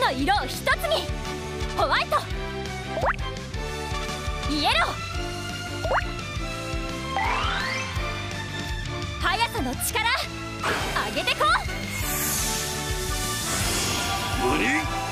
の色を一つに。ホワイト。イエロー。速さの力。上げてこ無理